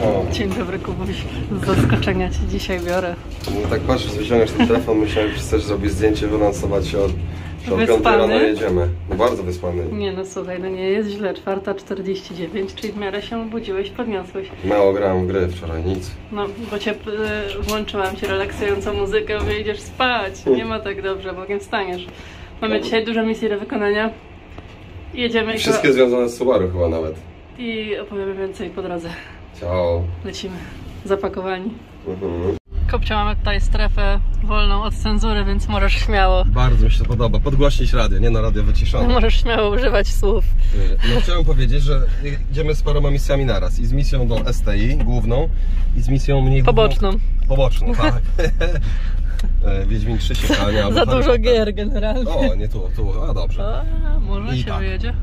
No, Dzień dobry Kubuś. Z zaskoczenia Cię dzisiaj biorę. no tak patrzysz, wyciągasz ten telefon, myślałem, że chcesz zrobić zdjęcie, wylansować się od, że od 5 Wyspany? rano jedziemy. No bardzo wyspany. Nie no słuchaj, no nie jest źle. Czwarta 49, czyli w miarę się obudziłeś, podniosłeś. Mało grałem w gry wczoraj, nic. No, bo Cię y, włączyłam Ci relaksującą muzykę, wyjdziesz spać. Nie ma tak dobrze, bowiem wstaniesz. Mamy dzisiaj dużo misji do wykonania. Jedziemy i Wszystkie związane z Subaru chyba nawet. i opowiemy więcej po drodze. Ciao. Lecimy. Zapakowani. Mhm. Kopcia, mamy tutaj strefę wolną od cenzury, więc możesz śmiało. Bardzo mi się to podoba. Podgłośnić radio, nie na radio wyciszone. Możesz śmiało używać słów. No chciałem powiedzieć, że idziemy z paroma misjami naraz. I z misją do STI główną i z misją mniej główną- Poboczną. Poboczną, tak. E, Wiedźmin 3 siekania. albo Za dużo gier generalnie. O, nie tu, tu, a dobrze. A, może I się tak. wyjedzie.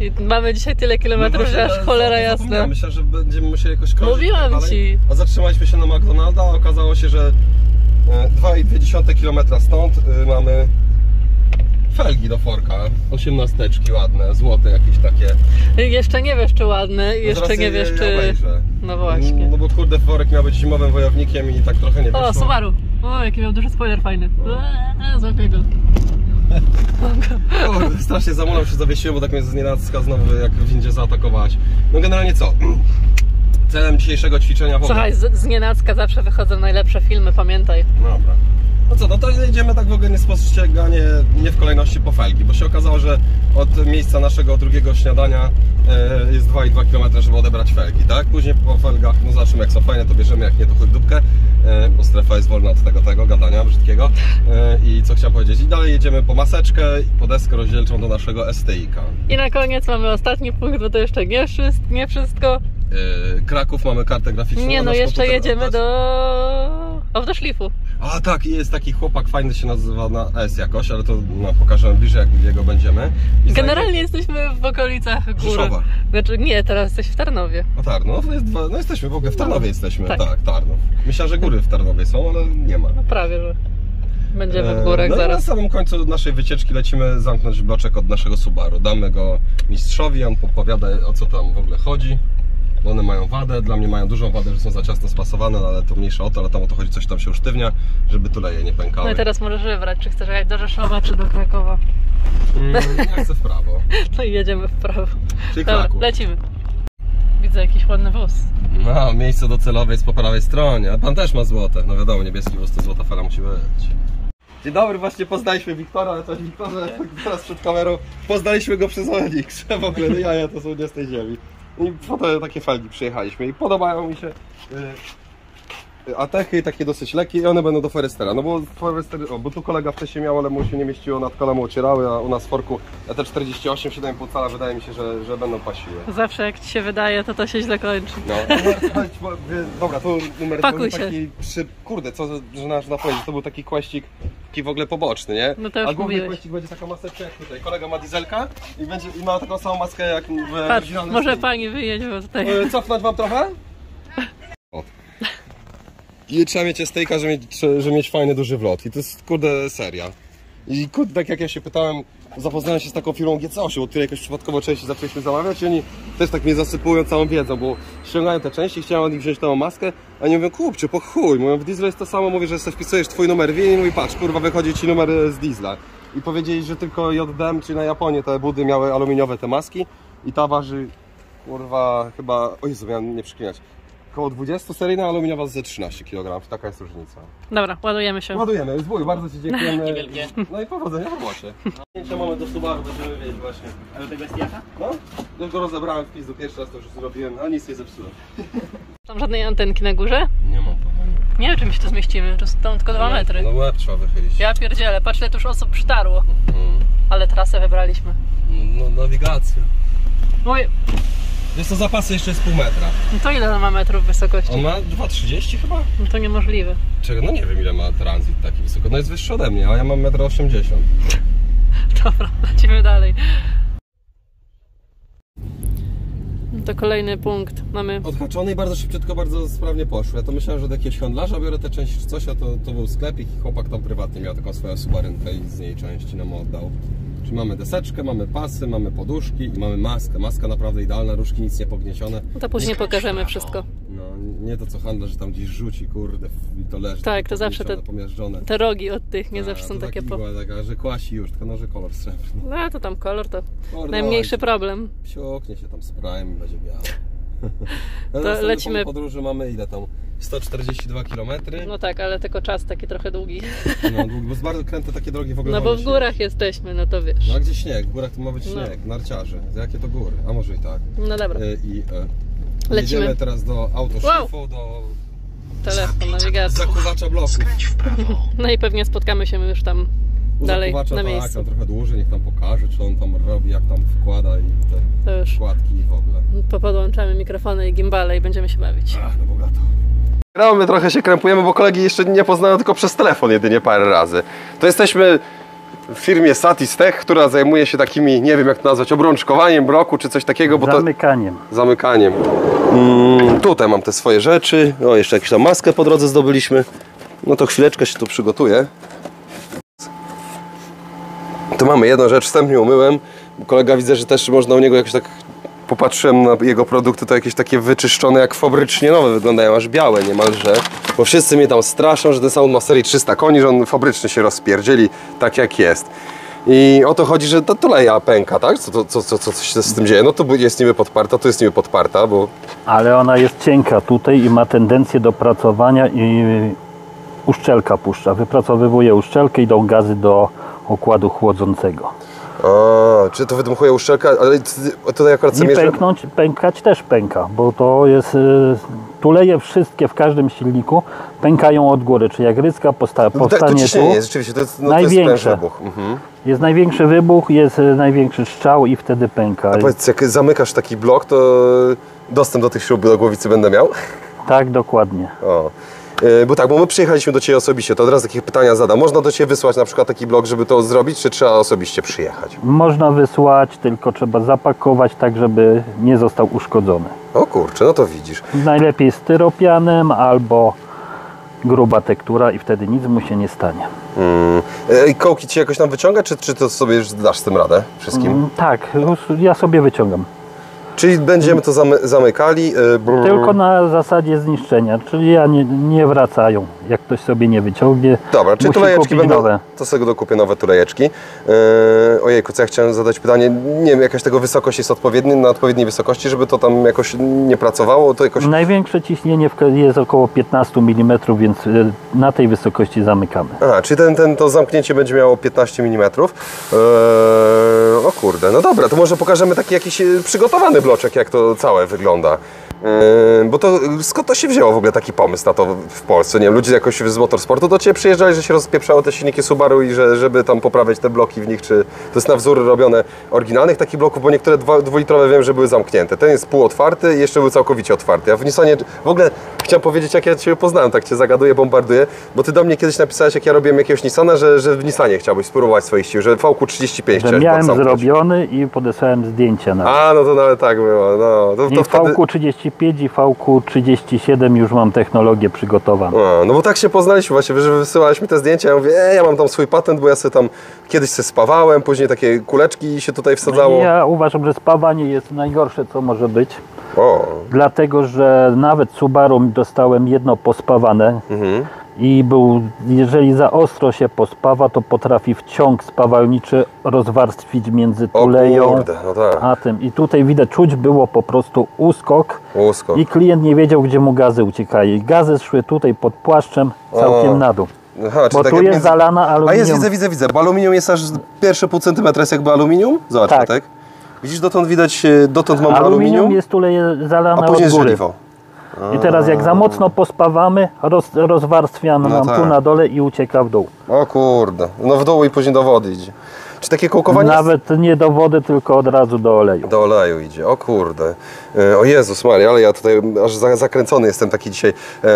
I mamy dzisiaj tyle kilometrów, No że aż ale cholera jasna. Myślę, że będziemy musieli jakoś krążyć. Mówiłam tak dalej. ci. A zatrzymaliśmy się na McDonalda, a okazało się, że e, 2,2 km stąd e, mamy felgi do forka. Osiemnasteczki ładne, złote jakieś takie. Jeszcze nie wiesz, czy ładne, No jeszcze nie wiesz, czy... obejrzę. No właśnie. No bo kurde, worek miał być zimowym wojownikiem i tak trochę nie wyszło. O, Subaru! O, jaki miał duży spoiler fajny. Eee, Złapię go. Kurde, strasznie zamulał się, zawiesiłem, bo tak mnie znienacka znowu jak w windzie zaatakowałaś. No generalnie co? Celem dzisiejszego ćwiczenia woda. Słuchaj, z, z nienacka zawsze wychodzą najlepsze filmy, pamiętaj. Dobra. No co, no to jedziemy tak w ogóle nie spostrzeganie, nie w kolejności po felgi, bo się okazało, że od miejsca naszego drugiego śniadania e, jest 2,2 km, żeby odebrać felgi, tak? Później po felgach, no zobaczymy jak są fajne, to bierzemy, jak nie to chuj dupkę, e, bo strefa jest wolna od tego, tego gadania brzydkiego. E, I co chciałem powiedzieć, i dalej jedziemy po maseczkę i po deskę rozdzielczą do naszego STI-ka. I na koniec mamy ostatni punkt, bo to jeszcze nie wszystko. Nie, wszystko. Kraków mamy kartę graficzną. nie no, jeszcze jedziemy oddać. do... Autoszlifu. A tak, jest taki chłopak fajny się nazywa na S jakoś, ale to no, pokażemy bliżej jak jego będziemy. I Generalnie jesteśmy w okolicach góry. Rzeszowa. Znaczy, nie, teraz jesteś w Tarnowie. A Tarnów, no, jest dwa, no jesteśmy w ogóle w Tarnowie jesteśmy, tak. tak, Tarnów. Myślałem, że góry w Tarnowie są, ale nie ma. No prawie, że będziemy w górach no i na zaraz. samym końcu naszej wycieczki lecimy zamknąć bloczek od naszego Subaru. Damy go mistrzowi, on popowiada o co tam w ogóle chodzi. Bo one mają wadę, dla mnie mają dużą wadę, że są za ciasno spasowane, no ale to mniejsza o to, ale tam o to chodzi, coś tam się usztywnia, żeby tuleje nie pękały. No i teraz możesz wybrać, czy chcesz jechać do Rzeszowa, czy do Krakowa. Mm, ja chcę w prawo. No i jedziemy w prawo. Czyli Dobra, Kraków. lecimy. Widzę jakiś ładny wóz. No, miejsce docelowe jest po prawej stronie, a pan też ma złote. No wiadomo, niebieski wóz to złota fala musi być. Dzień dobry, właśnie poznaliśmy Wiktora, ale to Wiktorze teraz przed kamerą. Poznaliśmy go przez OLX. W ogóle no jaja to są nie z tej ziemi. I po takie felgi przyjechaliśmy i podobają mi się y, Atechy takie dosyć lekkie i one będą do Forestera. No bo Forester, o, bo tu kolega wcześniej miał, ale mu się nie mieściło, nad kola mu ocierały, a u nas w Forku te 48, 7,5 cala wydaje mi się, że, że będą pasiły. Zawsze jak ci się wydaje, to to się źle kończy. No, chodź, bo, dobra, tu numer Pakuj taki przy... Kurde, co że można powiedzieć, to był taki kłeścik taki w ogóle poboczny, nie? No to już A główny kłeścik będzie taka maseczka jak tutaj. Kolega ma dieselka i, będzie, i ma taką samą maskę jak w Patrz, zielonym może stylu. pani wyjeść, bo tutaj... E, Cofnąć wam trochę? O. I trzeba mieć stejka, żeby mieć, żeby mieć fajny, duży wlot. I to jest, kurde, seria. I kurde, tak jak ja się pytałem, zapoznałem się z taką firmą GC8, od której jakoś przypadkowo części zaczęliśmy zamawiać i oni też tak mnie zasypują całą wiedzą, bo ściągają te części, chciałem od nich wziąć tą maskę, a oni mówią, kupcie, po chuj, mówią, w dieslu jest to samo, mówię, że sobie wpisujesz twój numer WIN i mówi, patrz, kurwa, wychodzi ci numer e, z diesla. I powiedzieli, że tylko JDM, czy na Japonię te budy miały aluminiowe te maski i ta waży, kurwa, chyba, o Jezu, miałem nie przeklinać, około 20, seryjna aluminiowa ze 13 kg, taka jest różnica. Dobra, ładujemy się. Ładujemy, z bój, bardzo Ci dziękujemy. No i powodzenia w robocie. Zdjęcia mamy do Subaru, będziemy wiedzieć właśnie. A do tego jest jaka? No, już go rozebrałem w pizdu, pierwszy raz to już zrobiłem, a nic nie zepsułem. Tam żadnej antenki na górze? Nie mam pojęcia. Nie wiem, czy my się tu zmieścimy, to są tylko dwa metry. No łeb trzeba wychylić. Ja pierdzielę, patrz ile tu już osób przytarło. Mm. Ale trasę wybraliśmy. No, nawigacja. Moje... Jest to zapasy jeszcze jest pół metra. No to ile on ma metrów wysokości? On ma 2,30 chyba? No to niemożliwe. Czego? No nie wiem ile ma transit taki wysoko. No jest wyższy ode mnie, a ja mam 1,80 m. Dobra, lecimy dalej. No To kolejny punkt. Mamy Odhaczony i bardzo szybciutko, bardzo sprawnie poszło. Ja to myślałem, że do jakiegoś handlarza biorę tę część czy coś, a to, to był sklepik i chłopak tam prywatnie miał taką swoją subarynkę i z niej części nam oddał. Czyli mamy deseczkę, mamy pasy, mamy poduszki i mamy maskę. Maska naprawdę idealna, różki nic nie pogniecione. No to później pokażemy wszystko. nie to co handlarz, że tam gdzieś rzuci, kurde, i to leży. Tak, to zawsze te-. Te rogi od tych nie A, zawsze są to takie taki po... była taka, że kłasi już, tylko no, że kolor srebrny. No to tam kolor to najmniejszy problem. Sioknie się tam z Prime, będzie biały. No, To lecimy- podróży mamy ile tam? 142 km. No tak, ale tylko czas taki trochę długi. No, długi, bo z bardzo kręte takie drogi w ogóle No bo w się górach jesteśmy, no to wiesz. No a gdzie śnieg? W górach to ma być No. śnieg, narciarze. Jakie to góry? A może i tak. No dobra, E, I e, Lecimy. jedziemy teraz do autoszyfu, do telefon, nawigacja. zakuwacza bloków. No i pewnie spotkamy się już tam U dalej zakuwacza na tak, miejscu. tam trochę dłużej, niech tam pokaże, czy on tam robi, jak tam wkłada i te To już wkładki i w ogóle. popodłączamy mikrofony i gimbale i będziemy się bawić. Ach, no bogato. Gramy, trochę się krępujemy, bo kolegi jeszcze nie poznałem tylko przez telefon jedynie parę razy. To jesteśmy w firmie Satistech, która zajmuje się takimi, nie wiem jak to nazwać, obrączkowaniem bloku czy coś takiego, bo to Zamykaniem. zamykaniem. Mm, tutaj mam te swoje rzeczy. O, jeszcze jakąś tam maskę po drodze zdobyliśmy. No to chwileczkę się tu przygotuję. Tu mamy jedną rzecz, wstępnie umyłem. Kolega widzę, że też można u niego jakoś tak popatrzyłem na jego produkty, to jakieś takie wyczyszczone jak fabrycznie nowe wyglądają, aż białe niemalże. Bo wszyscy mnie tam straszą, że ten samochód ma serii 300 koni, że on fabrycznie się rozpierdzieli tak jak jest. I o to chodzi, że ta tuleja pęka, tak? Co, to, co, co, co się z tym dzieje? No to jest niby podparta, to jest niby podparta, bo Ale ona jest cienka tutaj i ma tendencję do pracowania i uszczelka puszcza. Wypracowywuje uszczelkę i idą gazy do okładu chłodzącego. A, czy to wydmuchuje uszczelka, ale tutaj akurat I pęknąć, pękać też pęka, bo to jest... y, Tuleje wszystkie w każdym silniku pękają od góry, czy jak ryska posta, No, to, to powstanie tu, rzeczywiście, to jest, no, to jest Największe. prężny wybuch. Mhm. jest największy wybuch, jest y, największy strzał i wtedy pęka. A powiedz, jak zamykasz taki blok, to dostęp do tych śrub do głowicy będę miał? Tak, dokładnie. O. E, Bo tak, bo my przyjechaliśmy do Ciebie osobiście, to od razu takie pytania zadam. Można do Ciebie wysłać na przykład taki blok, żeby to zrobić, czy trzeba osobiście przyjechać? Można wysłać, tylko trzeba zapakować tak, żeby nie został uszkodzony. O kurczę, no to widzisz. Najlepiej styropianem albo gruba tektura i wtedy nic mu się nie stanie. Mm. E, i Kołki Ci jakoś tam wyciąga, czy, czy to sobie już dasz z tym radę wszystkim? Mm, Tak, ja sobie wyciągam. Czyli będziemy to zamy zamykali. e, brrr. Tylko na zasadzie zniszczenia, czyli ja nie, nie wracają. Jak ktoś sobie nie wyciągnie, Dobra, musi tulejeczki będą, nowe. to sobie dokupię nowe tulejeczki. Yy, ojejku, co ja chciałem zadać pytanie, nie wiem, jakaś tego wysokość jest odpowiednia, na odpowiedniej wysokości, żeby to tam jakoś nie pracowało, to jakoś... Największe ciśnienie jest około 15 mm, więc y, na tej wysokości zamykamy. Aha, czyli ten, ten, to zamknięcie będzie miało 15 mm. Yy, o kurde, no dobra, to może pokażemy taki jakiś yy, przygotowany bloczek, jak to całe wygląda. Yy, bo to skąd to się wzięło w ogóle taki pomysł na to w Polsce? Nie wiem, ludzie jakoś z motorsportu do Ciebie przyjeżdżali, że się rozpieprzało te silniki Subaru i że, żeby tam poprawiać te bloki w nich, czy to jest na wzór robione oryginalnych takich bloków, bo niektóre dwa- dwulitrowe wiem, że były zamknięte. Ten jest półotwarty i jeszcze był całkowicie otwarty. Ja w Nissanie w ogóle chciałem powiedzieć, jak ja Cię poznałem, tak Cię zagaduję, bombarduję, bo Ty do mnie kiedyś napisałeś, jak ja robiłem jakiegoś Nissana, że, że w Nissanie chciałbyś spróbować swoich sił, że VQ35 Że miałem zrobiony i podesłałem zdjęcia na A, no to nawet tak było, no. To, to wtedy... VQ35 i VQ37 już mam technologię przygotowaną. A, no bo tak się poznaliśmy właśnie, że wysyłałeś mi te zdjęcia, ja mówię, e, ja mam tam swój patent, bo ja sobie tam kiedyś sobie spawałem, później takie kuleczki się tutaj wsadzało. Ja uważam, że spawanie jest najgorsze, co może być. O, Dlatego, że nawet Subaru dostałem jedno pospawane mhm. I był, jeżeli za ostro się pospawa, to potrafi wciąg spawalniczy rozwarstwić między tuleją kurde, no tak, a tym. I tutaj widać, czuć było po prostu uskok łusko. i klient nie wiedział, gdzie mu gazy uciekają. I gazy szły tutaj pod płaszczem całkiem O. na dół. Aha, Bo tak tu jest między- zalana A aluminium. jest, widzę, widzę, widzę, bo aluminium jest aż pierwsze pół centymetra jest jakby aluminium? Zobacz, Tak. tak. Widzisz, dotąd widać, e, dotąd mam aluminium, Aluminium jest a zalane później od jest góry. I teraz jak za mocno pospawamy, roz, rozwarstwia nam No tu tak. na dole i ucieka w dół. O kurde, no w dół i później do wody idzie. Czy takie kołkowanie? Nawet nie do wody, tylko od razu do oleju. Do oleju idzie, o kurde. E, O Jezus Maria, ale ja tutaj aż za- zakręcony jestem taki dzisiaj. E,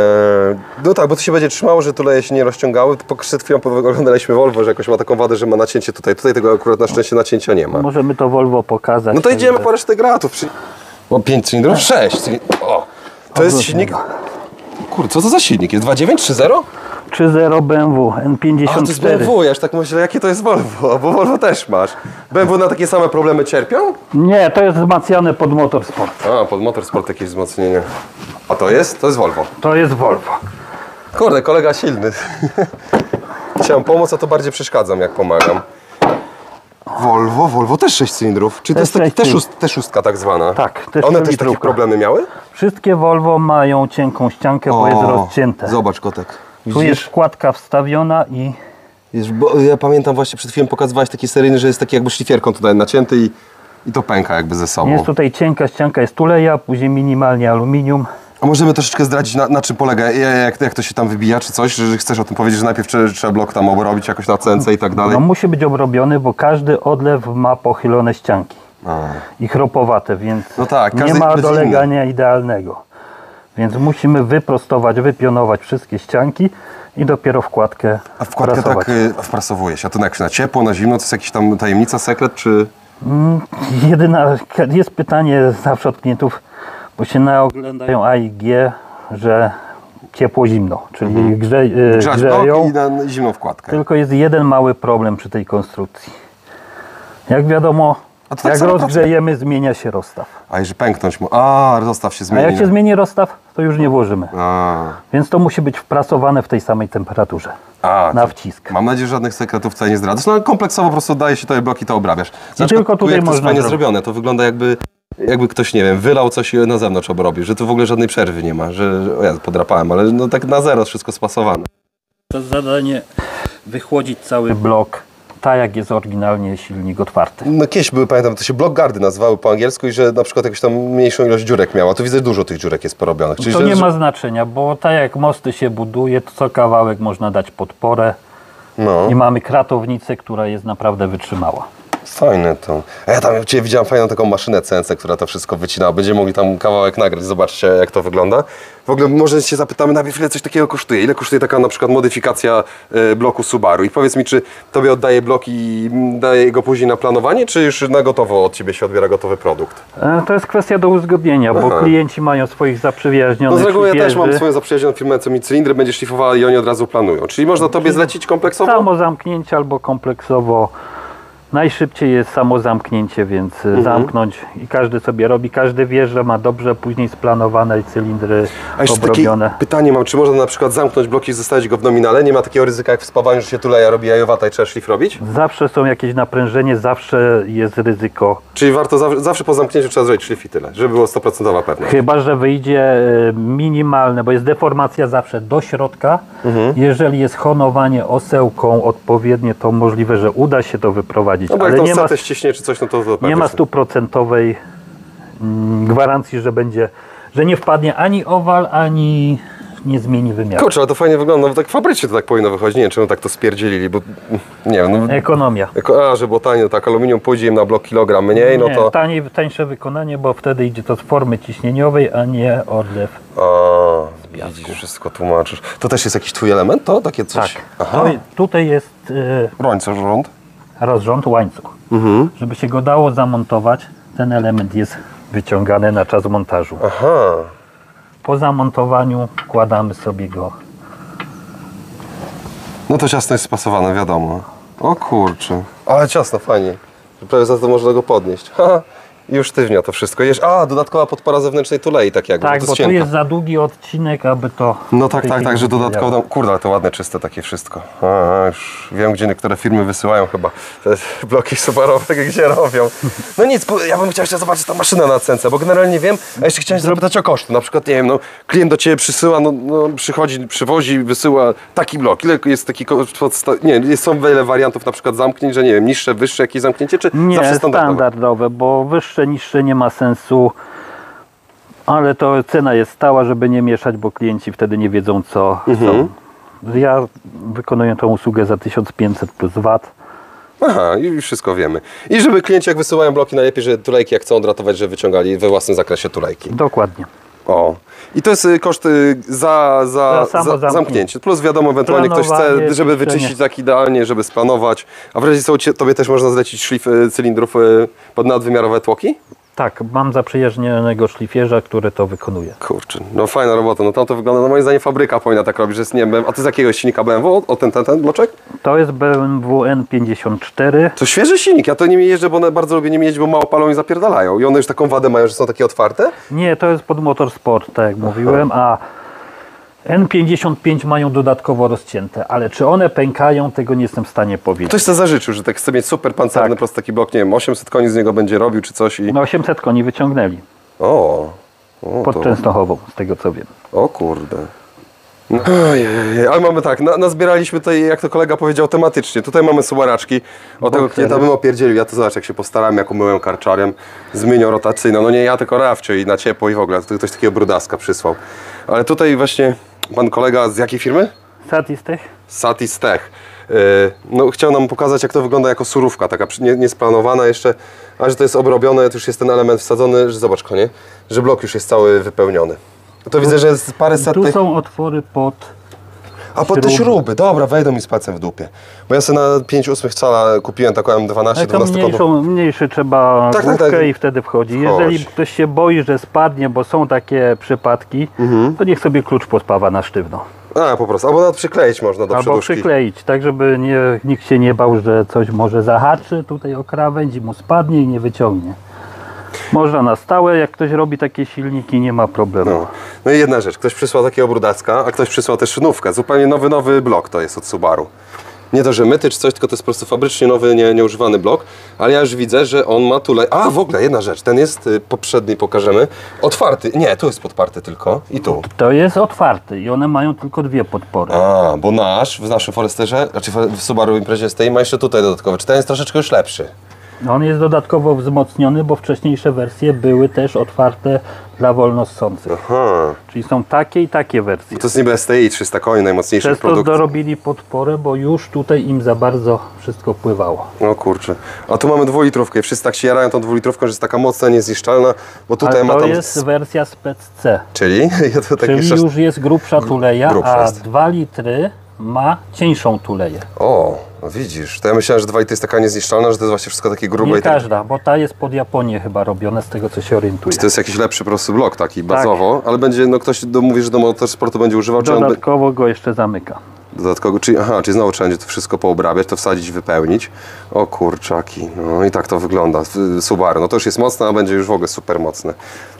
No tak, bo to się będzie trzymało, że tuleje się nie rozciągały. Przed chwilą oglądaliśmy Volvo, że jakoś ma taką wadę, że ma nacięcie tutaj. Tutaj tego akurat na szczęście nacięcia nie ma. Możemy to Volvo pokazać. No to idziemy po resztę gratów. Przy... O, 5 cylindrów? 6. O, to jest silnik... Kurde, co to za silnik? Jest 2.9 3.0? 3.0 BMW A, to jest N54. BMW, ja już tak myślę, jakie to jest Volvo, bo Volvo też masz. BMW na takie same problemy cierpią? Nie, to jest wzmacniane pod motorsport. A, pod motorsport jakieś wzmocnienie. A to jest? To jest Volvo. To jest Volvo. Kurde, kolega silny. Chciałem pomóc, a to bardziej przeszkadzam, jak pomagam. Volvo, Volvo też 6 cylindrów. Czy to Też jest taki, sześć te, cylindrów. szóst, te szóstka tak zwana? Tak, też One też takie problemy miały? Wszystkie Volvo mają cienką ściankę, bo jest rozcięte. Zobacz, kotek. Tu jest wkładka wstawiona i Wiesz, bo ja pamiętam właśnie przed chwilą pokazywałeś taki seryjny, że jest taki jakby szlifierką tutaj nacięty i, i to pęka jakby ze sobą. jest tutaj cienka ścianka, jest tuleja, później minimalnie aluminium. A możemy troszeczkę zdradzić na, na czym polega, jak, jak to się tam wybija czy coś, że chcesz o tym powiedzieć, że najpierw trzeba, trzeba blok tam obrobić jakoś na CNC i tak dalej? No musi być obrobiony, bo każdy odlew ma pochylone ścianki A. i chropowate, więc No tak, nie ma dolegania idealnego. Więc musimy wyprostować, wypionować wszystkie ścianki i dopiero wkładkę A wkładkę prasować. tak wprasowuje się. A to jak na ciepło, na zimno, to jest jakaś tam tajemnica, sekret, czy... Jedyna, jest pytanie zawsze od klientów, bo się naoglądają AIG, że ciepło, zimno, czyli grze, e, Mhm. Grzać blok grzeją, i na na zimną wkładkę. tylko jest jeden mały problem przy tej konstrukcji. Jak wiadomo, A tak jak rozgrzejemy, zmienia się rozstaw. A jeżeli pęknąć mu... A, zostaw się A zmieni. jak się zmieni rozstaw, to już nie włożymy. A, Więc to musi być wprasowane w tej samej temperaturze. a, Na wcisk. Mam nadzieję, że żadnych sekretów tutaj nie zdradzasz. No ale kompleksowo po prostu daje się te bloki, to obrabiasz. Zobacz, tylko tu tutaj jak to jest można fajnie zrobione. To wygląda jakby, jakby ktoś, nie wiem, wylał coś i na zewnątrz obrobił. Że tu w ogóle żadnej przerwy nie ma. Że, o ja podrapałem, ale no tak na zero wszystko spasowane. To zadanie wychłodzić cały blok, tak jak jest oryginalnie silnik otwarty. No kiedyś były, pamiętam, to się block guardy nazywały po angielsku i że na przykład jakąś tam mniejszą ilość dziurek miała. Tu widzę dużo tych dziurek jest porobionych. Czyli To nie że- ma znaczenia, bo tak jak mosty się buduje, to co kawałek można dać podporę No. i mamy kratownicę, która jest naprawdę wytrzymała. Fajne to. A ja tam u Ciebie widziałem fajną taką maszynę CNC, która to wszystko wycinała. Będziemy mogli tam kawałek nagrać, zobaczcie jak to wygląda. W ogóle może się zapytamy najpierw ile coś takiego kosztuje. Ile kosztuje taka na przykład modyfikacja e, bloku Subaru? I powiedz mi, czy Tobie oddaje blok i daje go później na planowanie, czy już na gotowo od Ciebie się odbiera gotowy produkt? E, To jest kwestia do uzgodnienia, bo Aha. klienci mają swoich No zaprzyjaźnionych z reguły ja też mam szlifierzy. swoją zaprzyjaźnioną firmę, co mi cylindry będzie szlifowała i oni od razu planują. Czyli można Tobie zlecić kompleksowo? Samo zamknięcie albo kompleksowo. Najszybciej jest samo zamknięcie, więc e, Mhm. zamknąć i każdy sobie robi. Każdy wie, że ma dobrze później splanowane cylindry A jeszcze takie obrobione. pytanie mam, czy można na przykład zamknąć blok i zostawić go w nominale? Nie ma takiego ryzyka jak w spawaniu, że się tuleja robi jajowata i trzeba szlif robić? Zawsze są jakieś naprężenie, zawsze jest ryzyko. Czyli warto zawsze, zawsze po zamknięciu trzeba zrobić szlif i tyle, żeby było 100% pewność. Chyba, że wyjdzie e, minimalne, bo jest deformacja zawsze do środka. Mhm. Jeżeli jest honowanie osełką odpowiednie, to możliwe, że uda się to wyprowadzić. No bo jak Ale tam nie ma, ściśnie czy coś, no to, nie ma pewnie. stuprocentowej mm, gwarancji, że będzie, że nie wpadnie ani owal, ani nie zmieni wymiaru. Kurczę, ale to fajnie wygląda, no bo tak w fabryce to tak powinno wychodzić, nie wiem czemu tak to spierdzielili, bo nie wiem, no, Ekonomia. jako, a, że było tanie, tak aluminium pójdzie im na blok kilogram mniej, no nie, to... taniej, tańsze wykonanie, bo wtedy idzie to z formy ciśnieniowej, a nie odlew. A, widzisz, wszystko tłumaczysz. To też jest jakiś twój element, to? Takie coś? Tak. Aha, tutaj jest e, łańcuch rząd. Rozrząd, łańcuch. Mhm. Żeby się go dało zamontować, ten element jest wyciągany na czas montażu. Aha, Po zamontowaniu wkładamy sobie go. no to ciasno jest spasowane, wiadomo. O kurczę, ale ciasno, fajnie. Prawie za to można go podnieść. Ha, już sztywnia to wszystko. Jesz, a, dodatkowa podpora zewnętrznej tulei, tak jakby, Tak, to bo jest tu jest za długi odcinek, aby to. No tak, tak, tak, że dodatkowo, tam, kurde, ale to ładne, czyste takie wszystko. A, już wiem, gdzie niektóre firmy wysyłają chyba te bloki subarowe, gdzie robią. No nic, bo ja bym chciał jeszcze zobaczyć ta maszyna na cence, bo generalnie wiem, a jeszcze chciałem zapytać o koszty. Na przykład, nie wiem, no, klient do Ciebie przysyła, no, no przychodzi, przywozi, wysyła taki blok. Ile jest taki koszt? Nie, są wiele wariantów na przykład zamknięć, że nie wiem, niższe, wyższe jakieś zamknięcie, czy Nie, zawsze standardowe? standardowe, bo wyższe, niższe nie ma sensu. Ale to cena jest stała, żeby nie mieszać, bo klienci wtedy nie wiedzą, co Mhm. są. Ja wykonuję tą usługę za 1500 plus VAT. Aha, i już wszystko wiemy. I żeby klienci jak wysyłają bloki, najlepiej, że tulejki jak chcą odratować, że wyciągali we własnym zakresie tulejki. Dokładnie. O. I to jest y, koszt y, za, za, Za za zamknięcie. Plus wiadomo, ewentualnie ktoś chce, żeby wyczyścić tak idealnie, żeby splanować. A w razie co, tobie też można zlecić szlif y, cylindrów pod nadwymiarowe tłoki? Tak, mam zaprzyjaźnionego szlifierza, który to wykonuje. Kurczę, no fajna robota, no tam to wygląda, no moim zdaniem fabryka powinna tak robić, że jest, nie wiem, a ty z jakiego silnika BMW? O, ten, ten, ten bloczek? To jest BMW N54. To świeży silnik, ja to nimi jeżdżę, bo one bardzo lubię nimi jeździć, bo mało palą i zapierdalają. I one już taką wadę mają, że są takie otwarte? Nie, to jest pod motorsport, tak jak mówiłem, a N55 mają dodatkowo rozcięte, ale czy one pękają, tego nie jestem w stanie powiedzieć. Ktoś sobie zażyczył, że tak chce mieć super pancerny, Tak. prosty taki blok, nie wiem, 800 koni z niego będzie robił czy coś i... No 800 koni wyciągnęli O, o, pod to... Częstochową, z tego co wiem. O kurde. No, ojej, ale mamy tak, na, nazbieraliśmy tutaj, jak to kolega powiedział, tematycznie. Tutaj mamy suwaraczki. O tego klienta bym opierdzielił. Ja to zobacz, jak się postarałem, jak umyłem karczarem. Zmienią rotacyjną. No nie ja, tylko Rafcio i na ciepło i w ogóle. To ktoś takiego brudaska przysłał. Ale tutaj właśnie pan kolega z jakiej firmy? Satistech? Satistech. Yy, No, chciał nam pokazać, jak to wygląda jako surówka, taka niesplanowana jeszcze, a że to jest obrobione, to już jest ten element wsadzony, że zobacz konie, że blok już jest cały wypełniony. To widzę, że jest parę set Tu są otwory pod... A pod te śruby. dobra, wejdą mi z palcem w dupie. Bo ja sobie na 5 ósmych cala kupiłem taką M12, Ale to 12 kątów. mniejszą, mniejszy trzeba Tak, tak, główkę tak. i wtedy wchodzi. Jeżeli ktoś się boi, że spadnie, bo są takie przypadki, Mhm. to niech sobie klucz pospawa na sztywno. A, po prostu, albo nawet przykleić można do Albo przeduszki. przykleić, tak żeby nie, nikt się nie bał, że coś może zahaczy tutaj o krawędź i mu spadnie i nie wyciągnie. Można na stałe, jak ktoś robi takie silniki, nie ma problemu. No. no i jedna rzecz, ktoś przysłał takiego brudacka, a ktoś przysłał też szynówkę. Zupełnie nowy, nowy blok to jest od Subaru. Nie to, że myty czy coś, tylko to jest po prostu fabrycznie nowy, nie, nieużywany blok, ale ja już widzę, że on ma tulej. A, w ogóle jedna rzecz, ten jest y, poprzedni, pokażemy. Otwarty, nie, tu jest podparty tylko i tu. To jest otwarty i one mają tylko dwie podpory. A, bo nasz, w naszym Foresterze, znaczy w Subaru Imprezie z tej ma jeszcze tutaj dodatkowe. Czy ten jest troszeczkę już lepszy? On jest dodatkowo wzmocniony, bo wcześniejsze wersje były też otwarte dla wolnossących. Aha. Czyli są takie i takie wersje. To jest niby STI 300 koni, najmocniejszy Przez to dorobili podporę, bo już tutaj im za bardzo wszystko pływało. O kurczę. A tu mamy dwulitrówkę i wszyscy tak się jarają tą dwulitrówką, że jest taka mocna, niezniszczalna, bo tutaj Ale ma to tam... jest wersja spec C. Czyli? To taki Czyli już jest grubsza tuleja, grubsza a jest. 2 litry ma cieńszą tuleję. O, no widzisz, to ja myślałem, że 2 litry jest taka niezniszczalna, że to jest właśnie wszystko takie grube Nie i tak... każda, bo ta jest pod Japonię chyba robione, z tego co się orientuję. To jest jakiś lepszy po prostu blok taki Tak. bazowo, ale będzie, no ktoś do, mówi, że do motorsportu będzie używał, czy on... Be... Dodatkowo go jeszcze zamyka. Dodatkowo, czyli, aha, czyli znowu trzeba będzie to wszystko poobrabiać, to wsadzić, wypełnić. O kurczaki, no i tak to wygląda. Subaru, no to już jest mocne, a będzie już w ogóle super mocne.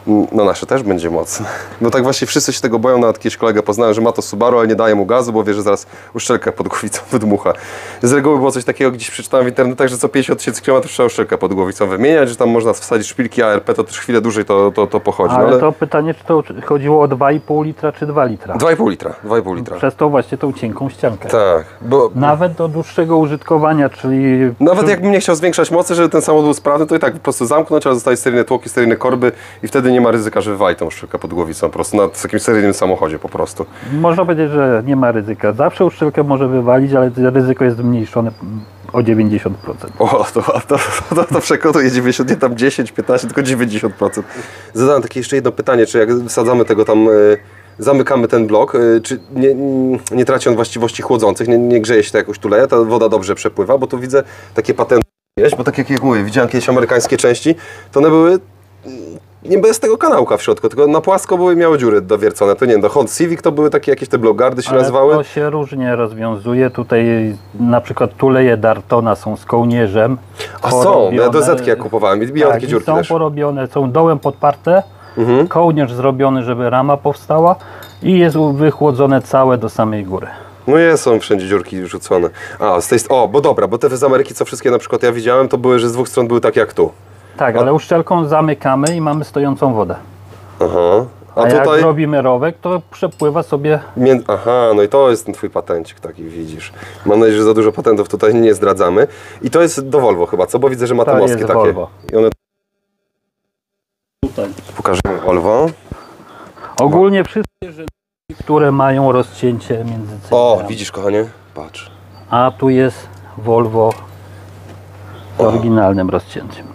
Mm, No nasze też będzie mocne. No tak właśnie wszyscy się tego boją, nawet jakiegoś kolegę poznałem, że ma to Subaru, ale nie daje mu gazu, bo wie, że zaraz uszczelkę pod głowicą wydmucha. Z reguły było coś takiego, gdzieś przeczytałem w internetach, że co 50 tysięcy kilometrów trzeba uszczelkę pod głowicą wymieniać, że tam można wsadzić szpilki ARP, to też chwilę dłużej to, to, to pochodzi. Ale no, ale... to pytanie, czy to chodziło o 2,5 litra czy 2 litra? 2,5 litra, 2,5 litra. Przez to właśnie tą cienką ściankę. Tak, bo Nawet do dłuższego użytkowania, czyli Nawet jakbym nie chciał zwiększać mocy, żeby ten samochód był sprawny, to i tak po prostu zamknąć, ale zostaje seryjne tłoki, seryjne korby i wtedy nie ma ryzyka, że wywali tą szczelkę pod głowicą po prostu na takim seryjnym samochodzie po prostu. można powiedzieć, że nie ma ryzyka. Zawsze uszczelkę może wywalić, ale ryzyko jest zmniejszone o 90%. O, to, to, to, to przekonuje 90, nie tam 10, 15, tylko 90%. Zadałem takie jeszcze jedno pytanie, czy jak wsadzamy tego tam, e, zamykamy ten blok, e, czy nie, nie traci on właściwości chłodzących, nie, nie grzeje się to jakoś tuleje, ta woda dobrze przepływa, bo tu widzę takie patenty, bo tak jak, mówię, widziałem kiedyś amerykańskie części, to one były nie bez tego kanałka w środku, tylko na płasko były, miały dziury dowiercone. To nie wiem, do Honda Civic to były takie jakieś te blogardy się Ale nazywały. to się różnie rozwiązuje. Tutaj na przykład tuleje Dartona są z kołnierzem. A są, ja do Zetki jak kupowałem i Tak, takie dziurki są też. porobione, są dołem podparte, Mhm. kołnierz zrobiony, żeby rama powstała i jest wychłodzone całe do samej góry. No jest, są wszędzie dziurki rzucone. A, z tej, o, bo dobra, bo te z Ameryki, co wszystkie na przykład ja widziałem, to były, że z dwóch stron były tak jak tu. Tak, ale uszczelką zamykamy i mamy stojącą wodę. Aha. A, A, jak tutaj... robimy rowek, to przepływa sobie Mię... Aha, no i to jest ten twój patencik taki, widzisz. Mam nadzieję, że za dużo patentów tutaj nie zdradzamy. I to jest do Volvo chyba, co? Bo widzę, że ma te To mostki takie. Volvo. I one... tutaj. Pokażemy Volvo. Ogólnie wszystkie żelki, które mają rozcięcie między O, cylindrami. widzisz kochanie? Patrz. A tu jest Volvo z oryginalnym rozcięciem.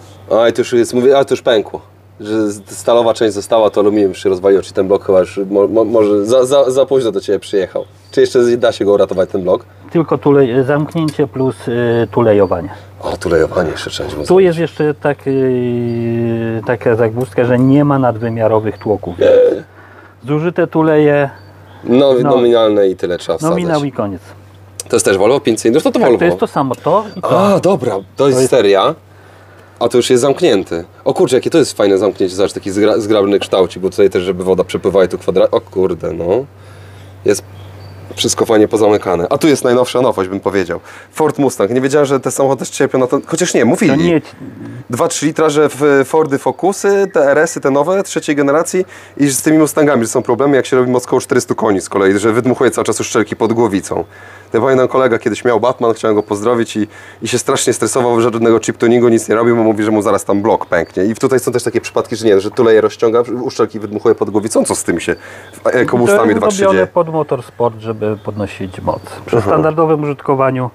A i to już jest, mówię, a to już pękło. Że stalowa część została, to aluminium się rozwaliło, czy ten blok chyba już mo, mo, może za, za, za późno do Ciebie przyjechał. Czy jeszcze da się go uratować ten blok? Tylko tulej, zamknięcie plus y, tulejowanie. O, tu lejowanie jeszcze trzeba Tu jest jeszcze tak, y, taka zagwózdka, że nie ma nadwymiarowych tłoków. Zużyte tuleje, No, no. nominalne i tyle trzeba wsadzać. nominał i koniec. To jest też Volvo 5 cylindrów? No to Tak, Volvo. to jest to samo, to i to. A, dobra, to jest, jest- seria. A to już jest zamknięty. O kurczę, jakie to jest fajne zamknięcie, zobacz, taki zgra, zgrabny kształcik, bo tutaj też, żeby woda przepływała i tu kwadrat... O kurde, no. Jest wszystko fajnie pozamykane. A tu jest najnowsza nowość, bym powiedział. Ford Mustang. Nie wiedziałem, że te samochody też cierpią na to... Chociaż nie, To mówili. nie, 2-3 litraże w Fordy Focusy, te RS-y, te nowe, trzeciej generacji i z tymi Mustangami, że są problemy, jak się robi moc około 400 koni z kolei, że wydmuchuje cały czas uszczelki pod głowicą. Ja pamiętam kolega kiedyś miał Batman, chciałem go pozdrowić i, i się strasznie stresował, że żadnego chip tuningu nic nie robił, bo mówi, że mu zaraz tam blok pęknie. I tutaj są też takie przypadki, że nie, że tuleje rozciąga, uszczelki wydmuchuje pod głowicą, co z tym się to ekobustami jest 2-3 zrobione dzieje? pod motorsport, żeby podnosić moc. Przy standardowym użytkowaniu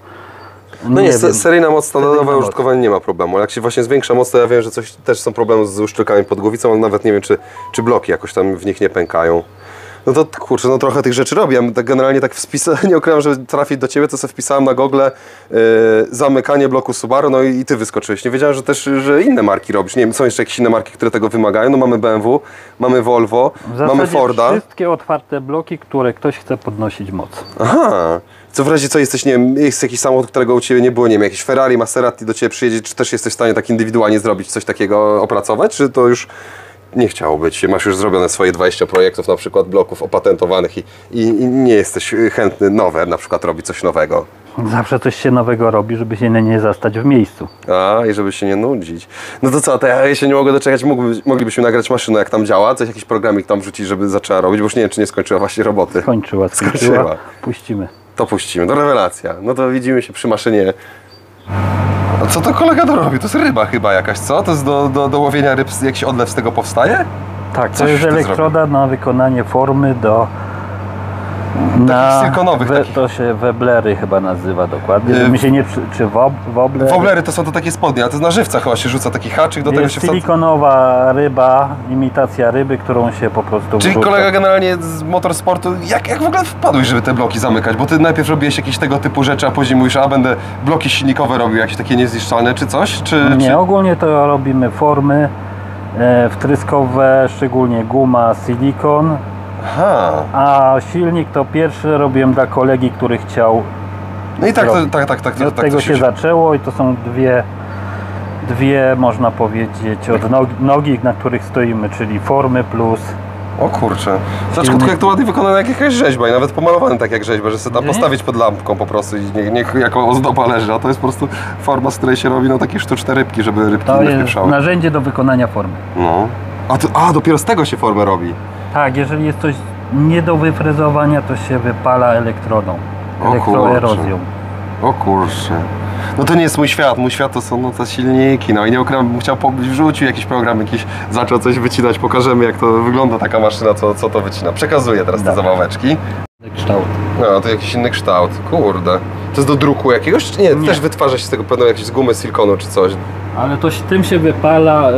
No nie, nie wiem. seryjna moc standardowe użytkowanie nie ma problemu. Ale jak się właśnie zwiększa moc, to ja wiem, że coś też są problemy z uszczelkami pod głowicą, ale nawet nie wiem, czy, czy bloki jakoś tam w nich nie pękają. No to kurczę, no trochę tych rzeczy robię. Ja tak generalnie tak wpisałem, nie ukrywam, żeby trafić do Ciebie, to sobie wpisałem na Google yy, zamykanie bloku Subaru, no i, i Ty wyskoczyłeś. Nie wiedziałem, że też, że inne marki robisz. Nie wiem, są jeszcze jakieś inne marki, które tego wymagają. No mamy BMW, mamy Volvo, mamy Forda. wszystkie otwarte bloki, które ktoś chce podnosić moc. Aha. Co w razie co jesteś, nie wiem, jest jakiś samochód, którego u Ciebie nie było, nie wiem, jakiś Ferrari, Maserati do Ciebie przyjedzie, czy też jesteś w stanie tak indywidualnie zrobić, coś takiego opracować, czy to już nie chciało być? Masz już zrobione swoje 20 projektów, na przykład bloków opatentowanych i, i, i nie jesteś chętny nowe, na przykład robić coś nowego. Zawsze coś się nowego robi, żeby się nie zastać w miejscu. A, i żeby się nie nudzić. No to co, to ja się nie mogę doczekać, mógłby, moglibyśmy nagrać maszynę, jak tam działa, coś, jakiś programik tam wrzucić, żeby zaczęła robić, bo już nie wiem, czy nie skończyła właśnie roboty. Skończyła, skończyła. Skończyła. Puścimy. To puścimy, to rewelacja. No to widzimy się przy maszynie. A co to kolega dorobi? To jest ryba chyba jakaś, co? To jest do, do, do łowienia ryb, jakiś odlew z tego powstaje? Tak, to Coś jest ty elektroda na wykonanie formy do. Silikonowych we. To się weblery chyba nazywa dokładnie. Yy, mi się nie czy wob, wobler. Woblery to są to takie spodnie, a to na żywca chyba się rzuca taki haczyk, do tego Jest się wsadza. silikonowa ryba, imitacja ryby, którą się po prostu Czyli wrzuca. kolega generalnie z motorsportu, jak, jak w ogóle wpadłeś, żeby te bloki zamykać? Bo ty najpierw robiłeś jakieś tego typu rzeczy, a później mówisz, a będę bloki silnikowe robił, jakieś takie niezniszczalne czy coś? Czy, Nie, czy... ogólnie to robimy formy e, wtryskowe, szczególnie guma, silikon, Aha. a silnik to pierwszy robiłem dla kolegi, który chciał No i tak, to, tak, tak, tak, I tak, od tak tego to się zaczęło i to są dwie, dwie można powiedzieć, od nogi, nogi, na których stoimy, czyli formy plus. O kurczę. Zobacz, Silnik- jak to ładnie wykonane jak jakaś rzeźba i nawet pomalowany tak jak rzeźba, że sobie tam postawić pod lampką po prostu i niech, niech jako ozdoba leży, a to jest po prostu forma, z której się robi no takie sztuczne rybki, żeby rybki To nie jest wpieprzały. narzędzie do wykonania formy. No. A, to, a, dopiero z tego się formę robi. Tak, jeżeli jest coś nie do wyfrezowania, to się wypala elektrodą, O elektroerozją. O kurczę. No to nie jest mój świat, mój świat to są no, te silniki, no i nie ukrywam, bym chciał, po- wrzucił jakiś program, jakiś, zaczął coś wycinać, pokażemy jak to wygląda taka maszyna, co, co to wycina. Przekazuję teraz te Dobra. zabaweczki. Kształt. No, to jakiś inny kształt. Kurde. To jest do druku jakiegoś, czy nie? Nie. Też wytwarza się z tego pewno jakieś z gumy silikonu czy coś. Ale to się- tym się wypala e,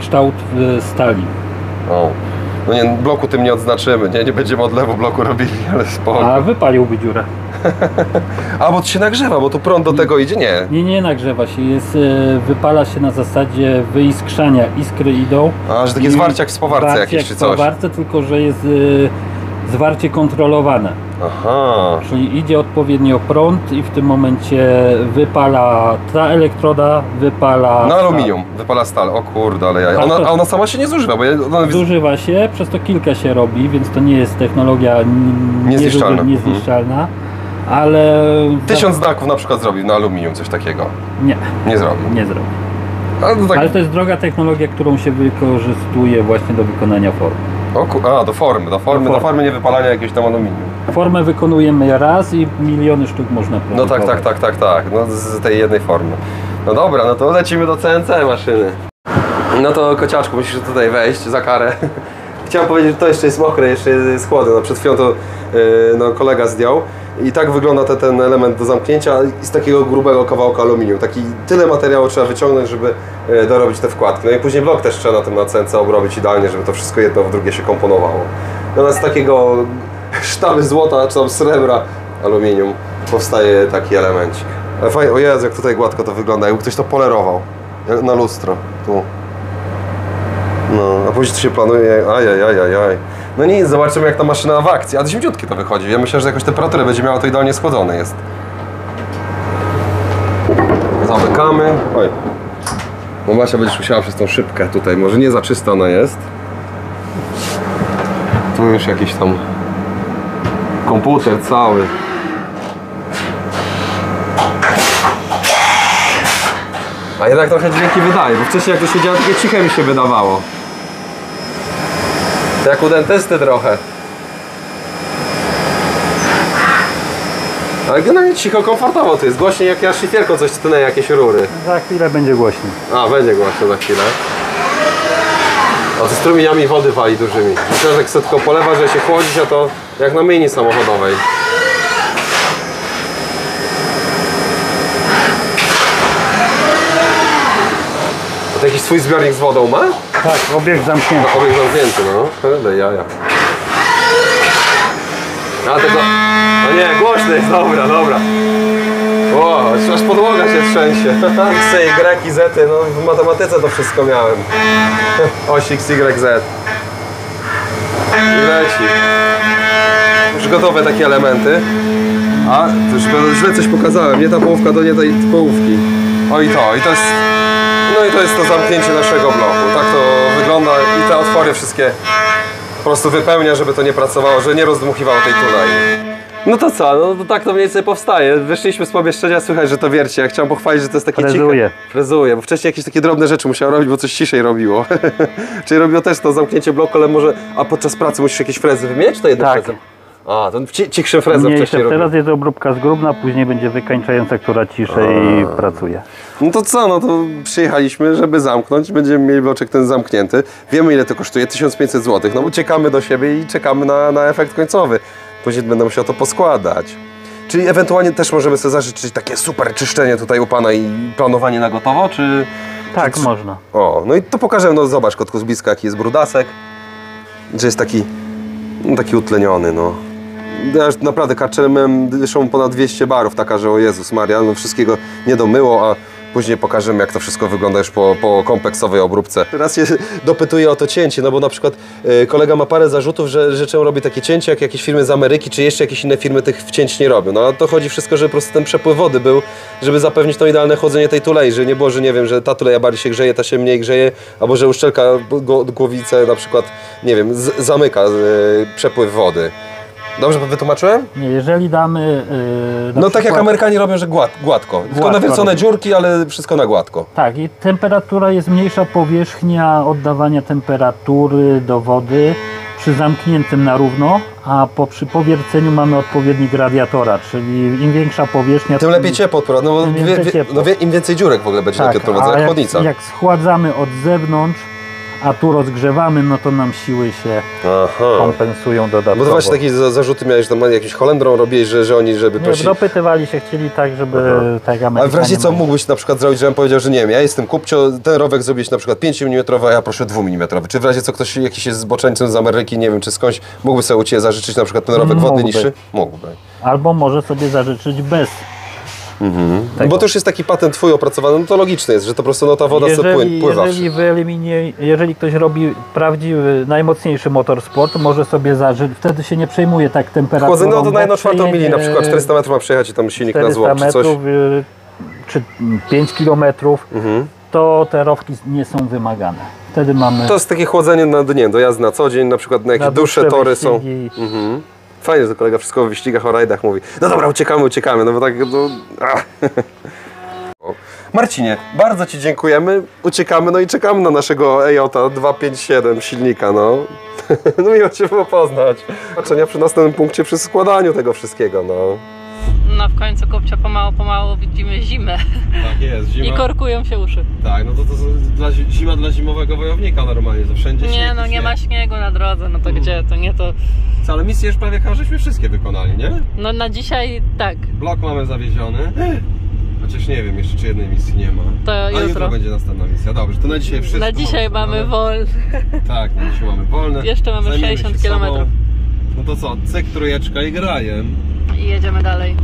kształt e, stali. O. No nie, bloku tym nie odznaczymy, nie? Nie będziemy odlewu bloku robili, ale spoko. A wypaliłby dziurę. A, bo to się nagrzewa, bo tu prąd do tego idzie? Nie. Nie, nie nagrzewa się, jest, e, wypala się na zasadzie wyiskrzania. Iskry idą. A, że takie I zwarcie jak w spowarce zwarcie jakieś jak czy w coś. spowarce, tylko że jest e, zwarcie kontrolowane. Aha. Czyli idzie odpowiednio prąd i w tym momencie wypala ta elektroda, wypala. Stal. aluminium, wypala stal. O kurde, ale ja. Tak, Ona, a ona sama się nie zużywa, bo ja, ona Zużywa się, przez to kilka się robi, więc to nie jest technologia Niezniszczalna. niezniszczalna. Ale. tysiąc znaków na przykład zrobił na aluminium, coś takiego. Nie, Nie zrobił. nie zrobi. Ale to tak, Ale to jest droga technologia, którą się wykorzystuje właśnie do wykonania form. Ku- a, do formy, do formy, do formy. formy nie wypalania jakiegoś tam aluminium. Formę wykonujemy raz i miliony sztuk można No produkować. tak, tak, tak, tak, tak. No z tej jednej formy. No dobra, no to lecimy do CNC maszyny. No to kociaczku, musisz tutaj wejść za karę. Chciałem powiedzieć, że to jeszcze jest mokre, jeszcze jest chłodne. No przed chwilą to yy, no, kolega zdjął. I tak wygląda te, ten element do zamknięcia z takiego grubego kawałka aluminium. Taki tyle materiału trzeba wyciągnąć, żeby yy, dorobić te wkładki. No i później blok też trzeba na tym na CNC obrobić idealnie, żeby to wszystko jedno w drugie się komponowało. Natomiast takiego sztaby złota czy tam srebra aluminium, powstaje taki elemencik. Ale fajnie, o Jezu, jak tutaj gładko to wygląda, jakby ktoś to polerował. Na lustro, tu. No, a później to się planuje, ajajajajaj. No nic, zobaczymy jak ta maszyna w akcji. A zimniutkie to wychodzi. Ja myślę, że jakoś temperaturę będzie miała, to idealnie schłodzone jest. Zamykamy. Oj. No Basia będziesz musiała przez tą szybkę tutaj. Może nie za czysta ona jest. Tu już jakiś tam komputer cały. A jednak trochę dźwięki wydaje, bo wcześniej jak to się działo, takie ciche mi się wydawało. To jak u dentysty trochę. Ale generalnie cicho, komfortowo to jest. Głośniej jak ja szlifierką coś tnę, jakieś rury. Za chwilę będzie głośniej. A, będzie głośno za chwilę. A to strumieniami wody wali dużymi. Myślę, że jak sobie tylko polewa, że się chłodzić, a to jak na mini samochodowej. A to jakiś swój zbiornik z wodą ma? Tak, obiekt zamknięty. Obieg zamknięty, no. Kurde, jaja. A tego... No nie, głośno jest, dobra, dobra. O, aż- podłoga się trzęsie. X, Y i Z, no w matematyce to wszystko miałem. Oś X, Y, Z. I leci. Już gotowe takie elementy. A, to już źle coś pokazałem. Nie ta połówka do nie tej połówki. O i to, i to jest... No i to jest to zamknięcie naszego bloku. Tak to wygląda i te otwory wszystkie po prostu wypełnia, żeby to nie pracowało, że nie rozdmuchiwało tej tulei. No to co, no to tak to mniej więcej powstaje. Wyszliśmy z pomieszczenia, słychać, że to wierci. Ja chciałem pochwalić, że to jest takie Frezuje. ciche. Frezuje, bo wcześniej jakieś takie drobne rzeczy musiał robić, bo coś ciszej robiło. Czyli robiło też to zamknięcie bloku, ale może, a podczas pracy musisz jakieś frezy wymieniać, czy to jednym Tak. frezem? A, to ci, cichszym frezem Mniejsze. wcześniej robił. Teraz jest obróbka zgrubna, później będzie wykańczająca, która ciszej pracuje. No to co, no to przyjechaliśmy, żeby zamknąć, będziemy mieli bloczek ten zamknięty. Wiemy ile to kosztuje, 1500 zł, no bo czekamy do siebie i czekamy na, na efekt końcowy. Później będę musiał to poskładać. Czyli ewentualnie też możemy sobie zażyczyć takie super czyszczenie tutaj u Pana i planowanie na gotowo, czy... Tak, czy, można. O, no i to pokażę, no zobacz kotku z bliska jaki jest brudasek, że jest taki, no taki utleniony, no. Naprawdę karczemem dyszą ponad 200 barów, taka, że o Jezus Maria, no wszystkiego nie domyło, a później pokażemy jak to wszystko wygląda już po, po kompleksowej obróbce. Teraz się dopytuję o to cięcie, no bo na przykład e, kolega ma parę zarzutów, że, że robi takie cięcie, jak jakieś firmy z Ameryki, czy jeszcze jakieś inne firmy tych cięć nie robią. No a to chodzi wszystko, żeby po prostu ten przepływ wody był, żeby zapewnić to idealne chłodzenie tej tulei, że nie było, że nie wiem, że ta tuleja bardziej się grzeje, ta się mniej grzeje, albo że uszczelka głowice na przykład, nie wiem, zamyka e, przepływ wody. Dobrze wytłumaczyłem? Nie, Jeżeli damy... Yy, na No tak jak Amerykanie robią, że gład, gładko. Tylko Gładko nawiercone robią. dziurki, ale wszystko na gładko. Tak, i temperatura jest mniejsza powierzchnia oddawania temperatury do wody przy zamkniętym na równo, a po, przy powierceniu mamy odpowiednik radiatora, czyli im większa powierzchnia... Tym lepiej ciepło no, Tym wie, więcej wie, ciepła. no wie, im więcej dziurek w ogóle będzie tak, tak, odprowadzać, a jak jak, chłodnica. jak schładzamy od zewnątrz, a tu rozgrzewamy, no to nam siły się Aha. kompensują dodatkowo. Bo to właśnie takie za- zarzuty miałeś, że tam jakimś Holendrą robiłeś, że, że oni, żeby Nie, prosili. dopytywali się, chcieli tak, żeby tak Ale Amerykanie w razie co mógłbyś na przykład zrobić, żebym powiedział, że nie wiem, ja jestem kupcio, ten rowek zrobić na przykład 5 mm, a ja proszę 2 mm. Czy w razie co ktoś jakiś jest zboczeńcem z Ameryki, nie wiem, czy skądś, mógłby sobie u Ciebie zażyczyć na przykład ten rowek wodny Mógłby. niższy? Mógłby. Albo może sobie zażyczyć bez. No tego. bo to już jest taki patent Twój opracowany, no to logiczne jest, że to po prostu no, ta woda sobie jeżeli, pły- pływa. jeżeli, wyeliminie, jeżeli ktoś robi prawdziwy, najmocniejszy motorsport, może sobie zażyć, wtedy się nie przejmuje tak temperaturą. Chłodzę, no to na jedną czwartą mili, na przejedzie przykład 400 metrów ma przejechać i tam silnik na 400 złom czy coś. metrów, y, czy 5 kilometrów, Mhm. to te rowki nie są wymagane. Wtedy mamy To jest takie chłodzenie na dnie, do jazdy na co dzień, na przykład na jakieś na dłuższe dłuższe tory są. Mhm. Fajnie, że kolega wszystko o wyścigach, o rajdach mówi. No dobra, uciekamy, uciekamy, no bo tak... No. Marcinie, bardzo Ci dziękujemy, uciekamy, no i czekamy na naszego EJ 257 silnika, no. No miło Cię było poznać. Zobaczenia przy następnym punkcie przy składaniu tego wszystkiego, no. No w końcu kupcia pomału, pomału widzimy zimę Tak jest, i korkują się uszy. Tak, no to, to dla, zima dla zimowego wojownika normalnie, to wszędzie Nie no, nie ma śniegu na drodze, no to gdzie, to nie to... Ale misje już prawie chyba żeśmy wszystkie wykonali, nie? No na dzisiaj tak, Blok mamy zawieziony. Chociaż nie wiem jeszcze czy jednej misji nie ma. To A jutro jutro. będzie następna misja. Dobrze, to na dzisiaj wszystko. na dzisiaj mamy wykonane. wolny. Tak, na dzisiaj mamy wolne. Jeszcze mamy Zajmiemy 60 się sobą. kilometrów. No to co, cyk, trójeczka i grajem. i jedziemy dalej.